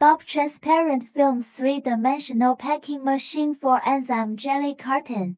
Bob Transparent Film 3-dimensional packing machine for enzyme jelly carton.